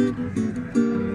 うん。